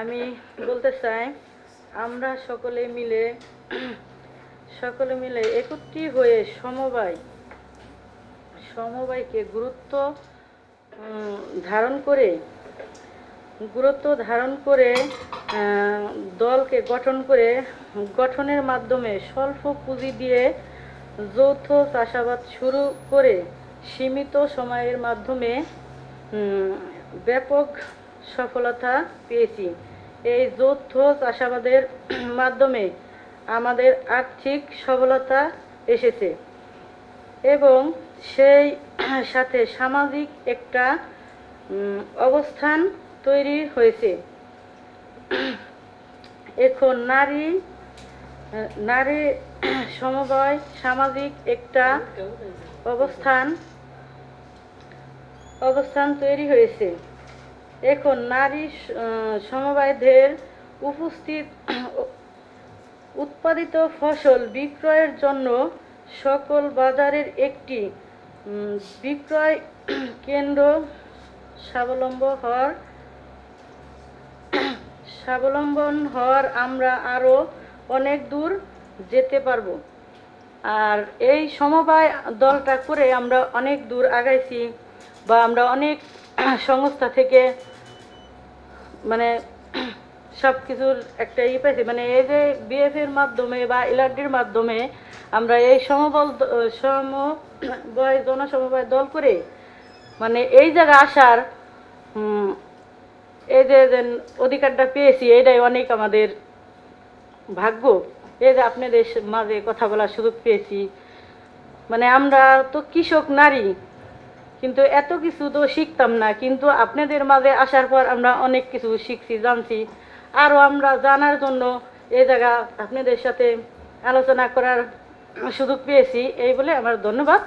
আমি বলতে চাই, আমরা সকলে মিলে সকলে মিলে একত্রি হয়ে সমবায়, সমবায়কে গুরুত্ব ধারণ করে, গুরুত্ব ধারণ করে দলকে গঠন করে, গঠনের মাধ্যমে স্বল্প পুঁজি দিয়ে যৌথ চাষাবাদ শুরু করে সীমিত সময়ের মাধ্যমে ব্যাপক সফলতা পেয়েছি। এই যৌথ চাষাবাদের মাধ্যমে আমাদের আর্থিক সফলতা এসেছে এবং সেই সাথে সামাজিক একটা অবস্থান তৈরি হয়েছে। এখন নারী নারী সমবায় সামাজিক একটা অবস্থান অবস্থান তৈরি হয়েছে। এখন নারী সমবায়দের উপস্থিত উৎপাদিত ফসল বিক্রয়ের জন্য সকল বাজারের একটি বিক্রয় কেন্দ্র স্বাবলম্ব হওয়ার, স্বাবলম্বন হওয়ার আমরা আরও অনেক দূর যেতে পারব। আর এই সমবায় দলটা করে আমরা অনেক দূর আগাইছি বা আমরা অনেক সংস্থা থেকে মানে সব কিছুর একটা ই পাইছি। মানে এই যে বিএফ এর মাধ্যমে বা এলআরডির মাধ্যমে আমরা এই সমবল সমবয় জনসমবায় দল করে মানে এই জায়গা আসার এই যে যে অধিকারটা পেয়েছি, এটাই অনেক আমাদের ভাগ্য। এই যে আপনাদের মাঝে কথা বলার সুযোগ পেয়েছি। মানে আমরা তো কৃষক নারী কিন্তু এত কিছু তো শিখতাম না, কিন্তু আপনাদের মাঝে আসার পর আমরা অনেক কিছু শিখছি, জানছি। আরও আমরা জানার জন্য এই জায়গা আপনাদের সাথে আলোচনা করার সুযোগ পেয়েছি, এই বলে আমার ধন্যবাদ।